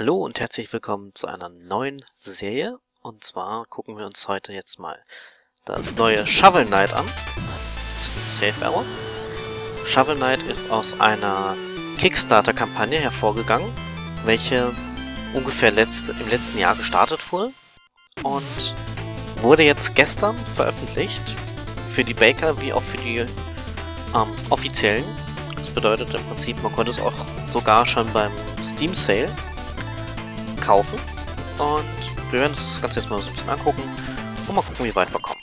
Hallo und herzlich willkommen zu einer neuen Serie. Und zwar gucken wir uns heute jetzt mal das neue Shovel Knight an. Safe Error. Shovel Knight ist aus einer Kickstarter-Kampagne hervorgegangen, welche ungefähr letzte, im letzten Jahr gestartet wurde und wurde jetzt gestern veröffentlicht für die Baker wie auch für die ähm, offiziellen. Das bedeutet im Prinzip, man konnte es auch sogar schon beim Steam Sale kaufen. Und wir werden uns das Ganze jetzt mal so ein bisschen angucken und mal gucken, wie weit wir kommen.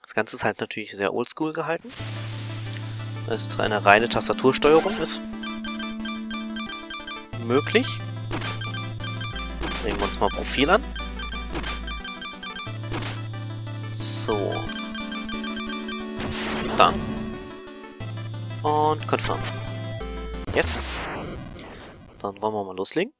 Das Ganze ist halt natürlich sehr oldschool gehalten. Es ist eine reine Tastatursteuerung ist möglich. Nehmen wir uns mal Profil an. So. Dann. Und Confirm. Jetzt. Dann wollen wir mal loslegen.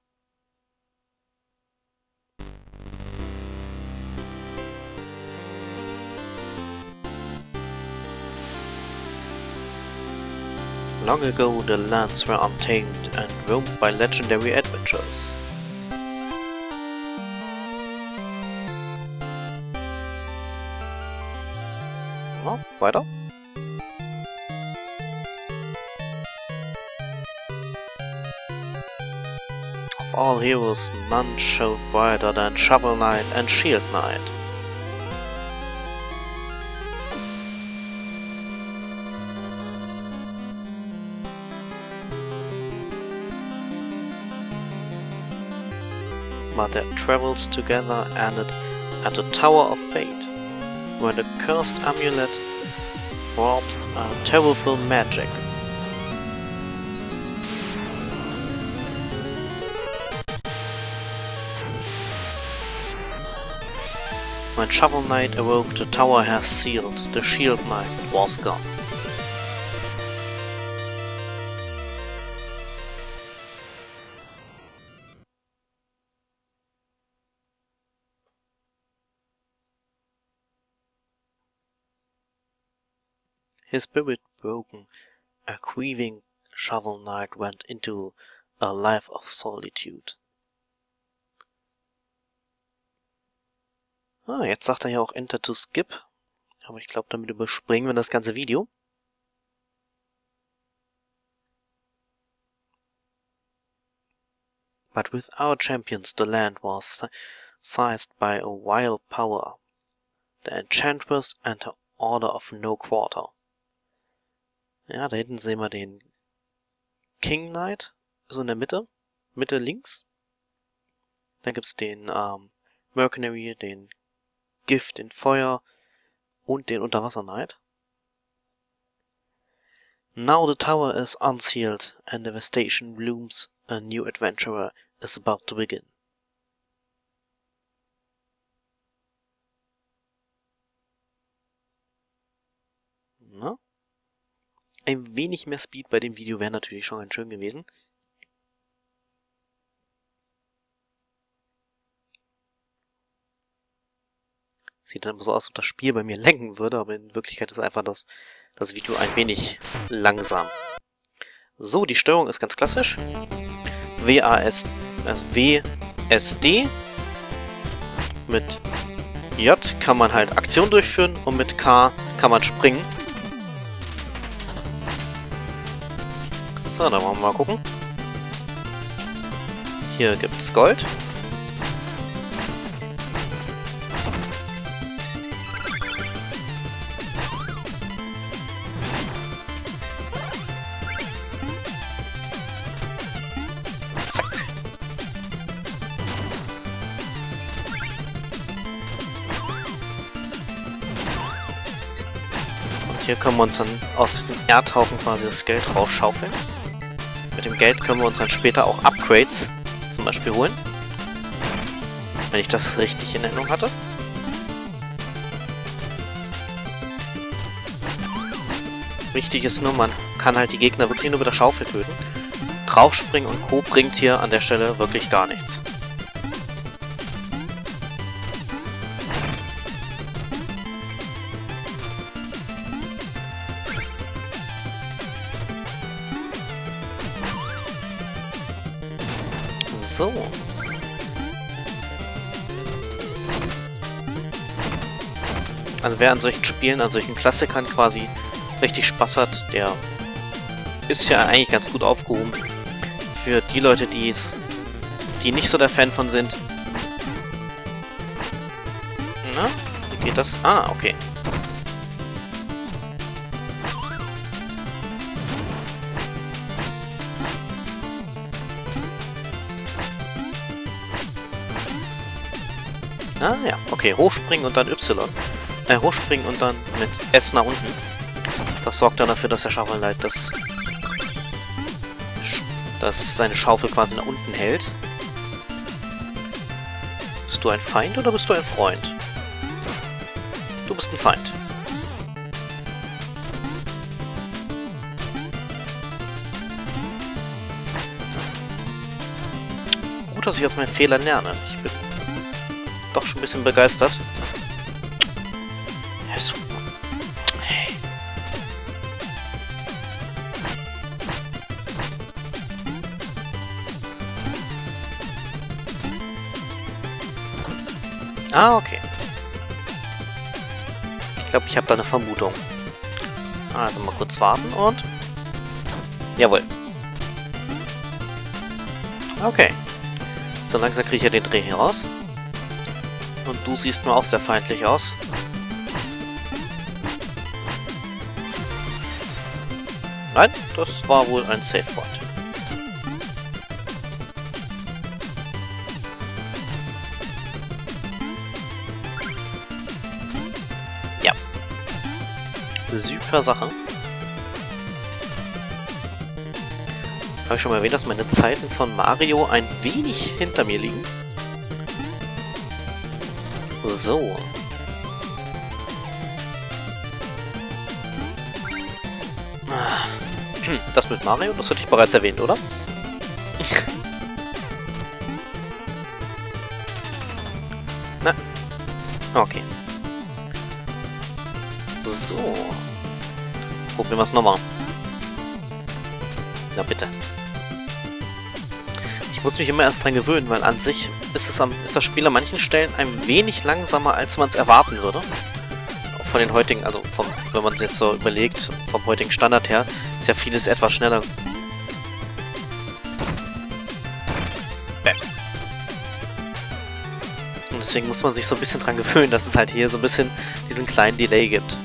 Long ago the lands were untamed and roamed by legendary adventurers. Ja, weiter. All heroes, none showed brighter than Shovel Knight and Shield Knight. but their travels together ended at the Tower of Fate, where the cursed amulet wrought a terrible magic. When Shovel Knight awoke, the tower has sealed, the Shield Knight was gone. His spirit broken, a grieving Shovel Knight went into a life of solitude. Ah, jetzt sagt er ja auch Enter to Skip. Aber ich glaube, damit überspringen wir das ganze Video. But with our champions the land was seized by a wild power. The Enchantress and her Order of No Quarter. Ja, da hinten sehen wir den King Knight, so in der Mitte, Mitte links. Dann gibt's den ähm, Mercenary, den Gift, den Feuer und den Unterwasser Knight. Now the tower is unsealed and devastation looms. A new adventurer is about to begin. Ein wenig mehr Speed bei dem Video wäre natürlich schon ganz schön gewesen. Sieht dann so aus, als ob das Spiel bei mir lenken würde, aber in Wirklichkeit ist einfach das, das Video ein wenig langsam. So, die Steuerung ist ganz klassisch. WAS, also WSD. Mit J kann man halt Aktion durchführen und mit K kann man springen. So, dann wollen wir mal gucken. Hier gibt's Gold. Hier können wir uns dann aus diesem Erdhaufen quasi das Geld rausschaufeln. Mit dem Geld können wir uns dann später auch Upgrades zum Beispiel holen. Wenn ich das richtig in Erinnerung hatte. Wichtig ist nur, man kann halt die Gegner wirklich nur mit der Schaufel töten. Draufspringen und Co. bringt hier an der Stelle wirklich gar nichts. So. Also wer an solchen Spielen, an solchen Klassikern quasi richtig Spaß hat, der ist ja eigentlich ganz gut aufgehoben. Für die Leute, die es, die nicht so der Fan von sind. Na, wie geht das? Ah, okay. Ah ja, okay, hochspringen und dann Y. Äh, hochspringen und dann mit S nach unten. Das sorgt dann dafür, dass der Shovel Knight das, dass seine Schaufel quasi nach unten hält. Bist du ein Feind oder bist du ein Freund? Du bist ein Feind. Gut, dass ich aus meinen Fehlern lerne. Ich bin doch schon ein bisschen begeistert. Ja. Ah, okay. Ich glaube, ich habe da eine Vermutung. Also mal kurz warten und... Jawohl. Okay. So langsam kriege ich ja den Dreh hier raus. Du siehst mir auch sehr feindlich aus. Nein, das war wohl ein Safe Point. Ja. Super Sache. Habe ich schon mal erwähnt, dass meine Zeiten von Mario ein wenig hinter mir liegen? So. Hm, das mit Mario, das hatte ich bereits erwähnt, oder? Na. Okay. So. Probieren wir es nochmal. Na bitte. Ich muss mich immer erst dran gewöhnen, weil an sich ist, es am, ist das Spiel an manchen Stellen ein wenig langsamer, als man es erwarten würde. Von den heutigen, also vom, wenn man es jetzt so überlegt, vom heutigen Standard her, ist ja vieles etwas schneller. Bam. Und deswegen muss man sich so ein bisschen dran gewöhnen, dass es halt hier so ein bisschen diesen kleinen Delay gibt.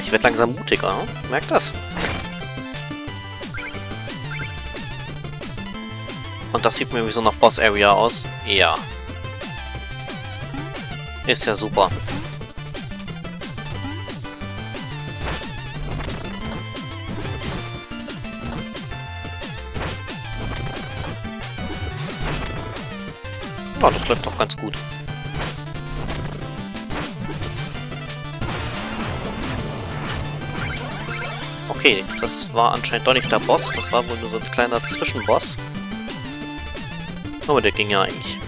Ich werde langsam mutiger, hm? merkt das. Das sieht mir wie so nach Boss Area aus. Ja. Ist ja super. Ja, das läuft doch ganz gut. Okay, das war anscheinend doch nicht der Boss, das war wohl nur so ein kleiner Zwischenboss. Aber der ging ja eigentlich.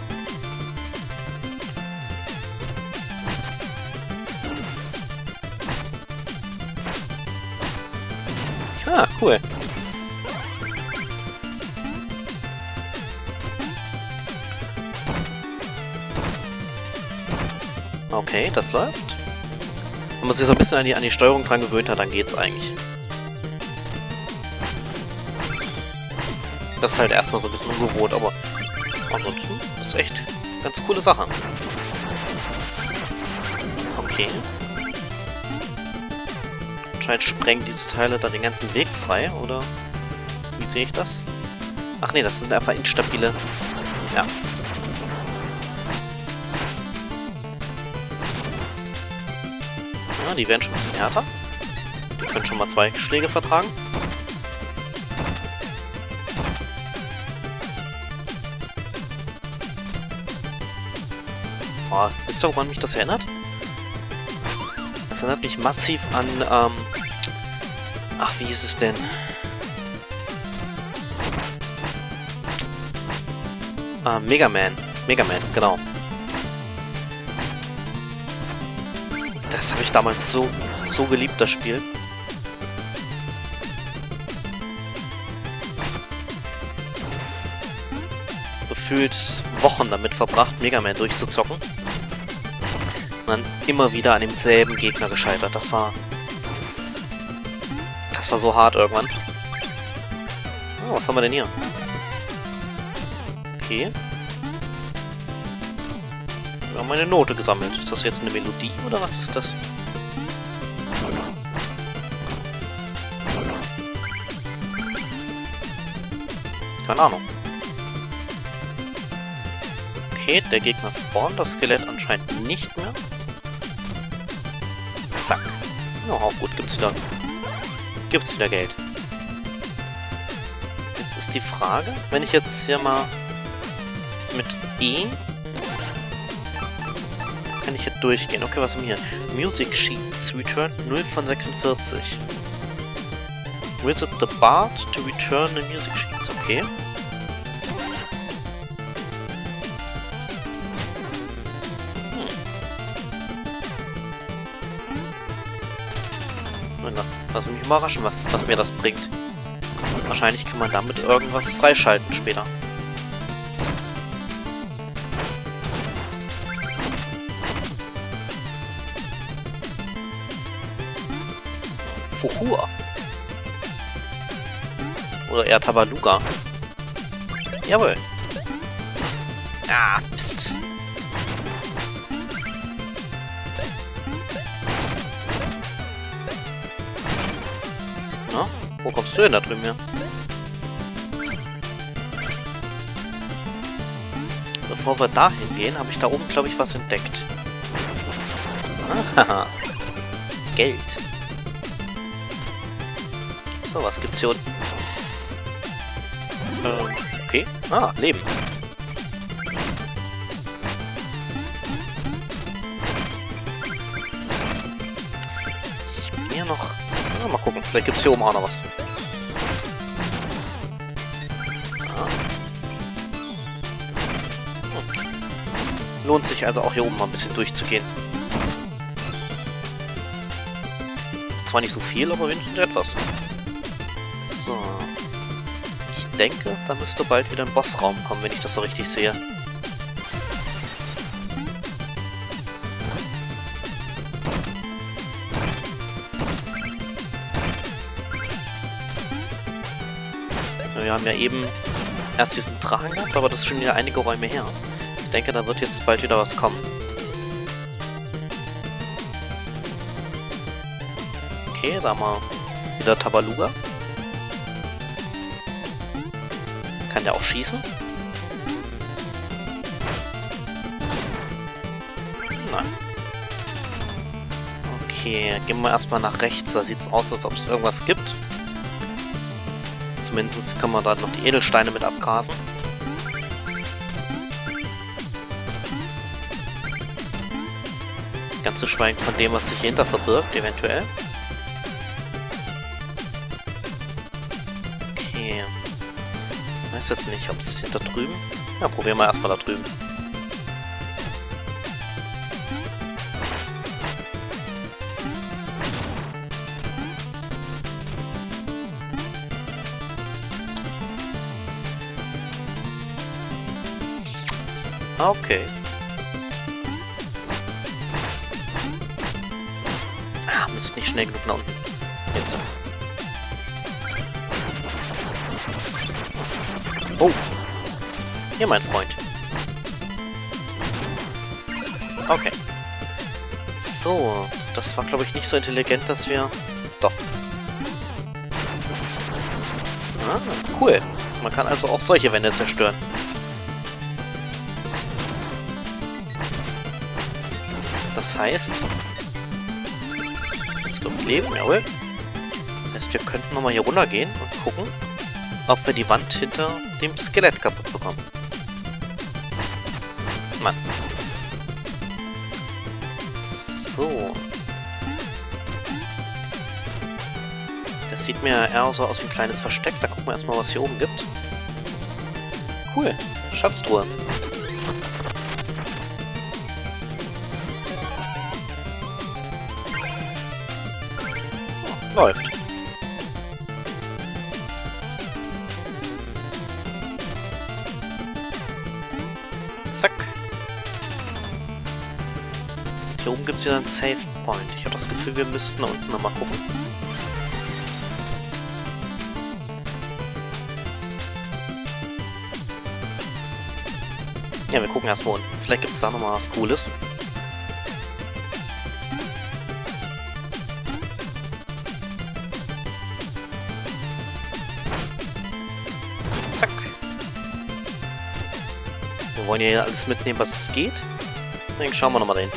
Ah, cool. Okay, das läuft. Wenn man sich so ein bisschen an die, an die Steuerung dran gewöhnt hat, dann geht's eigentlich. Das ist halt erstmal so ein bisschen ungewohnt, aber ansonsten ist echt ganz coole Sache. Okay. Anscheinend sprengen diese Teile dann den ganzen Weg frei, oder? Wie sehe ich das? Ach nee, das sind einfach instabile... Ja. Ja, die werden schon ein bisschen härter. Die können schon mal zwei Schläge vertragen. Boah, wisst ihr, woran mich das erinnert? Das erinnert mich massiv an, ähm... Ach, wie ist es denn? Äh, Mega Man. Mega Man, genau. Das habe ich damals so, so geliebt, das Spiel. Gefühlt Wochen damit verbracht, Mega Man durchzuzocken. Immer wieder an demselben Gegner gescheitert. Das war... Das war so hart irgendwann. Oh, was haben wir denn hier? Okay. Wir haben eine Note gesammelt. Ist das jetzt eine Melodie oder was ist das? Keine Ahnung. Okay, der Gegner spawnt, das Skelett anscheinend nicht mehr. Auch gut, gibt's wieder. Gibt's wieder Geld. Jetzt ist die Frage, wenn ich jetzt hier mal mit E kann ich hier durchgehen. Okay, was haben wir hier? Music Sheets Return 0 von 46. Visit the Bard to return the music sheets. Okay. Überraschen, was, was mir das bringt. Wahrscheinlich kann man damit irgendwas freischalten später. Fuhua. Oder eher Tabaluga. Jawohl. Ah, Mist. Wo kommst du denn da drüben her? Bevor wir dahin gehen, habe ich da oben, glaube ich, was entdeckt. Geld. So, was gibt's hier unten? Ähm, okay. Ah, Leben. Vielleicht gibt's hier oben auch noch was. Lohnt sich also auch hier oben mal ein bisschen durchzugehen. Zwar nicht so viel, aber wenigstens etwas. So. Ich denke, da müsste bald wieder ein Bossraum kommen, wenn ich das so richtig sehe. Wir haben ja eben erst diesen Drachen gehabt, aber das ist schon wieder einige Räume her. Ich denke, da wird jetzt bald wieder was kommen. Okay, da haben wir wieder Tabaluga. Kann der auch schießen? Nein. Okay, gehen wir erstmal nach rechts. Da sieht es aus, als ob es irgendwas gibt. Zumindest kann man da noch die Edelsteine mit abgrasen. Ganz zu schweigen von dem, was sich hinter verbirgt, eventuell. Okay. Ich weiß jetzt nicht, ob es hinter drüben... Ja, probieren wir erstmal da drüben. Okay. Ah, Mist, nicht schnell genug nach unten. Jetzt. Oh. Hier, mein Freund. Okay. So, das war, glaube ich, nicht so intelligent, dass wir... Doch. Ah, cool. Man kann also auch solche Wände zerstören. Das heißt... Es kommt Leben, jawohl. Das heißt, wir könnten nochmal hier runtergehen und gucken, ob wir die Wand hinter dem Skelett kaputt bekommen. Mann. So. Das sieht mir eher so aus wie ein kleines Versteck. Da gucken wir erstmal, was hier oben gibt. Cool. Schatztruhe. Läuft. Zack. Hier oben gibt es wieder einen Safe Point. Ich habe das Gefühl, wir müssten da unten nochmal gucken. Ja, wir gucken erstmal unten. Vielleicht gibt es da nochmal was Cooles. Wollen ja alles mitnehmen, was es geht. Deswegen schauen wir nochmal dahin.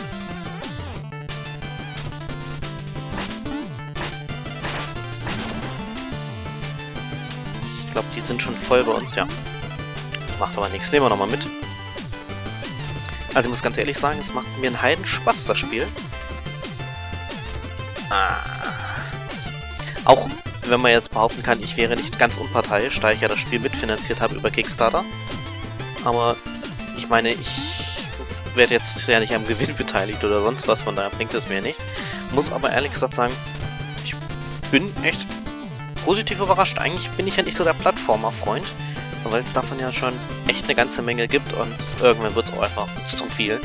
Ich glaube, die sind schon voll bei uns, ja. Macht aber nichts. Nehmen wir nochmal mit. Also ich muss ganz ehrlich sagen, es macht mir einen Heiden Spaß, das Spiel. Ah. Auch wenn man jetzt behaupten kann, ich wäre nicht ganz unparteiisch, da ich ja das Spiel mitfinanziert habe über Kickstarter. Aber ich meine, ich werde jetzt ja nicht am Gewinn beteiligt oder sonst was, von daher bringt es mir nicht. Muss aber ehrlich gesagt sagen, ich bin echt positiv überrascht. Eigentlich bin ich ja nicht so der Plattformer-Freund weil es davon ja schon echt eine ganze Menge gibt und irgendwann wird es auch einfach zu viel.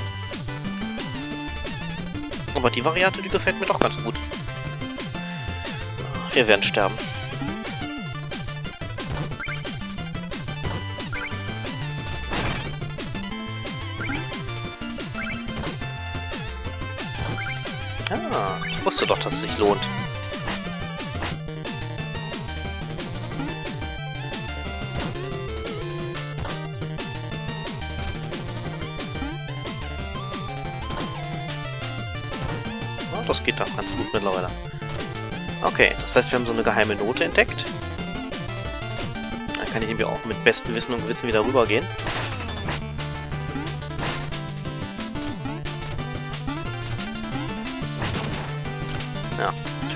Aber die Variante, die gefällt mir doch ganz gut. Wir werden sterben. Ah, ich wusste doch, dass es sich lohnt. das geht doch ganz gut mittlerweile. Okay, das heißt, wir haben so eine geheime Note entdeckt. Dann kann ich irgendwie auch mit bestem Wissen und Gewissen wieder rübergehen. Ja,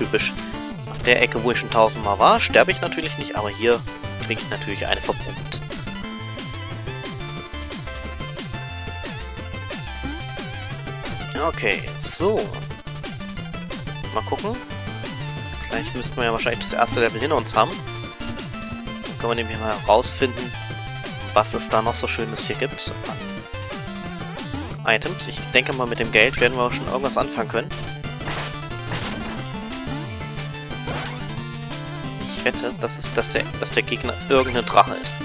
typisch. Nach der Ecke, wo ich schon tausendmal war, sterbe ich natürlich nicht, aber hier kriege ich natürlich eine verbrummt. Okay, so. Mal gucken. Gleich müssten wir ja wahrscheinlich das erste Level hinter uns haben. Dann können wir nämlich mal herausfinden, was es da noch so Schönes hier gibt Items. Ich denke mal, mit dem Geld werden wir auch schon irgendwas anfangen können. Ich wette, dass, es, dass, der, dass der Gegner irgendein Drache ist.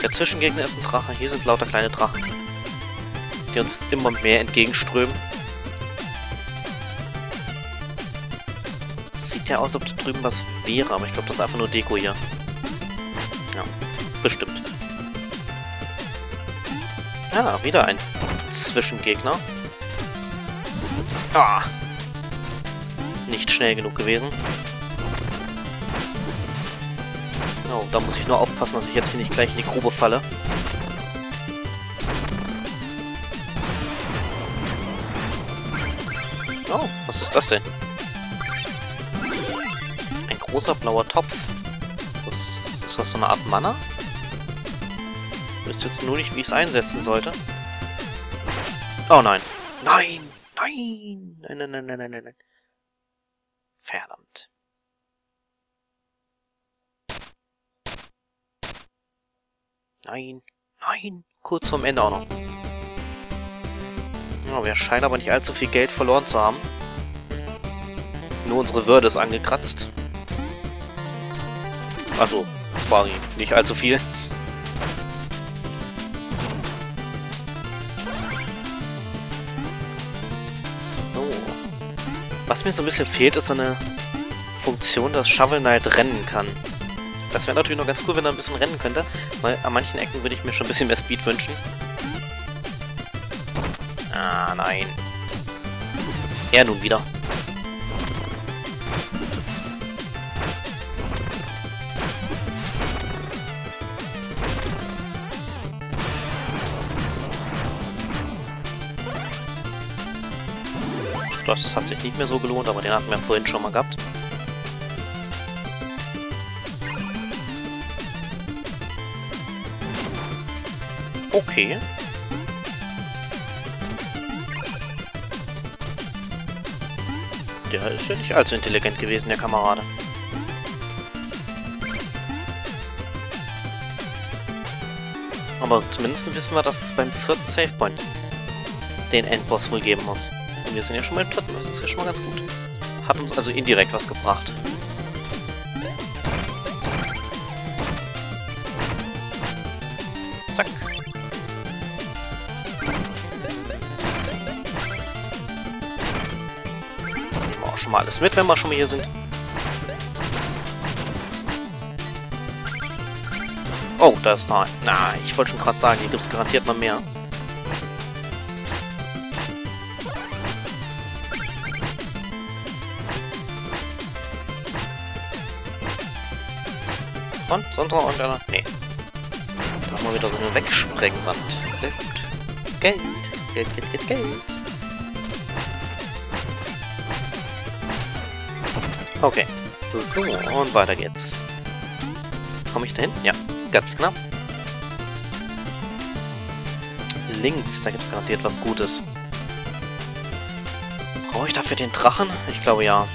Der Zwischengegner ist ein Drache, hier sind lauter kleine Drachen, die uns immer mehr entgegenströmen. ja aus, ob da drüben was wäre, aber ich glaube, das ist einfach nur Deko hier. Ja, bestimmt. Ja, wieder ein Zwischengegner. Ah! Nicht schnell genug gewesen. Oh, da muss ich nur aufpassen, dass ich jetzt hier nicht gleich in die Grube falle. Oh, was ist das denn? großer blauer Topf. Das, ist das so eine Art Mana? Ich wüsste jetzt nur nicht, wie ich es einsetzen sollte. Oh nein. Nein! Nein! Nein, nein, nein, nein, nein, nein. Verdammt. Nein. Nein! Kurz vorm Ende auch noch. Ja, wir scheinen aber nicht allzu viel Geld verloren zu haben. Nur unsere Würde ist angekratzt. Also, quasi nicht allzu viel. So. Was mir so ein bisschen fehlt, ist eine Funktion, dass Shovel Knight rennen kann. Das wäre natürlich noch ganz cool, wenn er ein bisschen rennen könnte, weil an manchen Ecken würde ich mir schon ein bisschen mehr Speed wünschen. Ah, nein. Er nun wieder. Das hat sich nicht mehr so gelohnt, aber den hatten wir vorhin schon mal gehabt. Okay. Der ist ja nicht allzu intelligent gewesen, der Kamerade. Aber zumindest wissen wir, dass es beim vierten Savepoint den Endboss wohl geben muss. Und wir sind ja schon mal im dritten, das ist ja schon mal ganz gut. Hat uns also indirekt was gebracht. Schon mal alles mit, wenn wir schon mal hier sind. Oh, da ist noch. Na, ich wollte schon gerade sagen, hier gibt es garantiert noch mehr. Und? Sonst noch irgendeiner? Nee. Da haben wir wieder so eine Wegsprengwand. Sehr gut. Geld. Geld, Geld, Geld, Geld. Okay. So, und weiter geht's. Komme ich dahin? Ja, ganz knapp. Links, da gibt es garantiert was Gutes. Brauche ich dafür den Drachen? Ich glaube ja.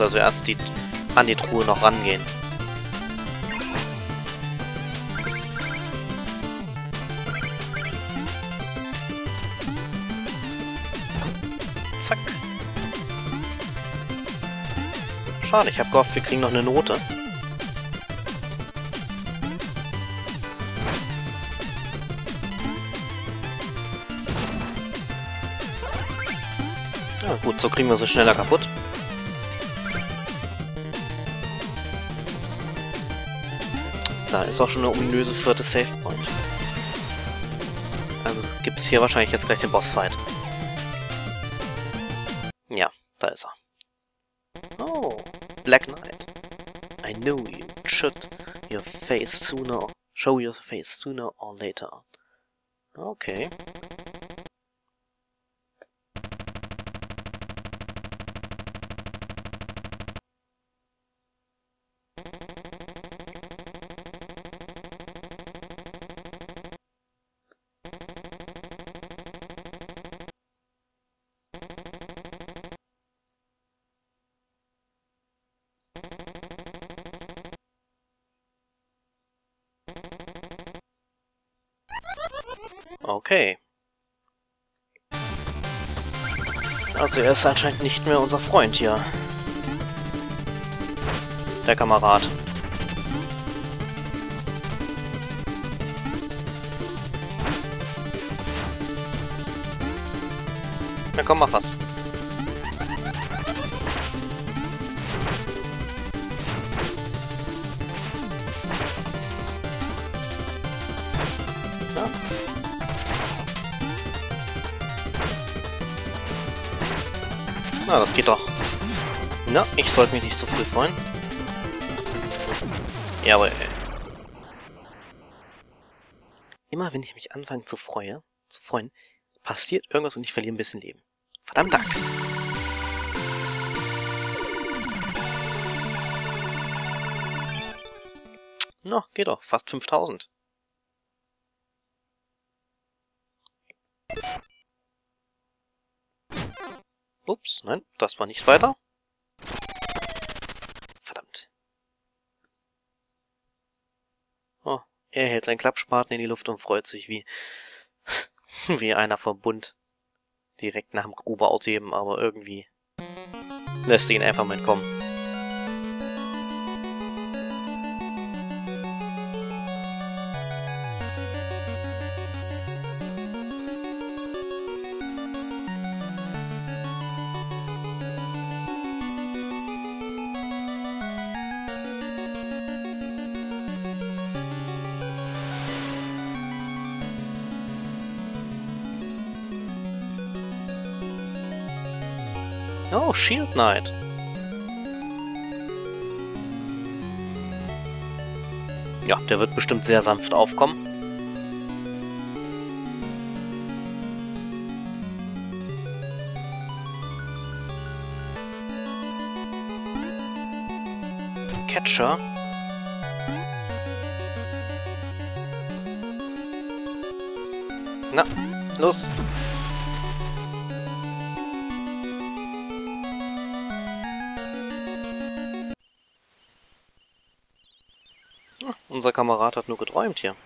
Muss also erst die, an die Truhe noch rangehen. Zack. Schade, ich habe gehofft, wir kriegen noch eine Note. Gut, so kriegen wir sie schneller kaputt. Ist auch schon eine ominöse vierte Save Point. Also gibt es hier wahrscheinlich jetzt gleich den Bossfight. Ja, da ist er. Oh, Black Knight. I know you should your face sooner, show your face sooner or later. Okay. Okay. Also er ist anscheinend nicht mehr unser Freund hier. Der Kamerad. Na komm, mach was. Na, das geht doch. Na, ich sollte mich nicht zu früh freuen. Jawohl. Immer wenn ich mich anfange zu freuen, zu freuen, passiert irgendwas und ich verliere ein bisschen Leben. Verdammte Axt. Na, geht doch. Fast 5000. Ups, nein, das war nicht weiter. Verdammt. Oh, er hält seinen Klappspaten in die Luft und freut sich wie, wie einer vom Bund. Direkt nach dem Gruber ausheben, aber irgendwie lässt ihn einfach mal entkommen. Oh, Shield Knight. Ja, der wird bestimmt sehr sanft aufkommen. Catcher. Na, los! Unser Kamerad hat nur geträumt hier.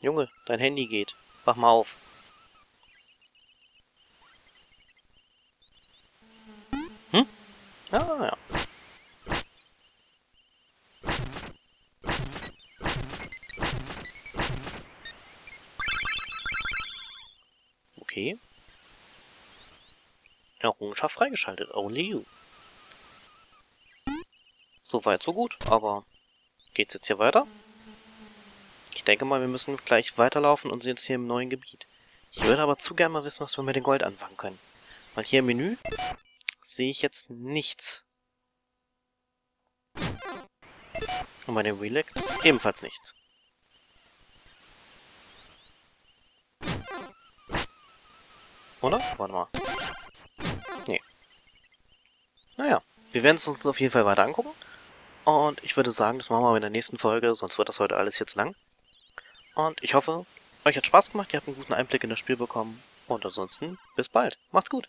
Junge, dein Handy geht. Wach mal auf. Hm? Ah, ja. Okay. Errungenschaft freigeschaltet. Only you. So weit, so gut. Aber geht's jetzt hier weiter? Ich denke mal, wir müssen gleich weiterlaufen und sind jetzt hier im neuen Gebiet. Ich würde aber zu gerne mal wissen, was wir mit dem Gold anfangen können. Weil hier im Menü sehe ich jetzt nichts. Und bei den Relics ebenfalls nichts. Oder? Warte mal. Nee. Naja, wir werden es uns auf jeden Fall weiter angucken. Und ich würde sagen, das machen wir in der nächsten Folge, sonst wird das heute alles jetzt lang. Und ich hoffe, euch hat Spaß gemacht, ihr habt einen guten Einblick in das Spiel bekommen. Und ansonsten, bis bald. Macht's gut.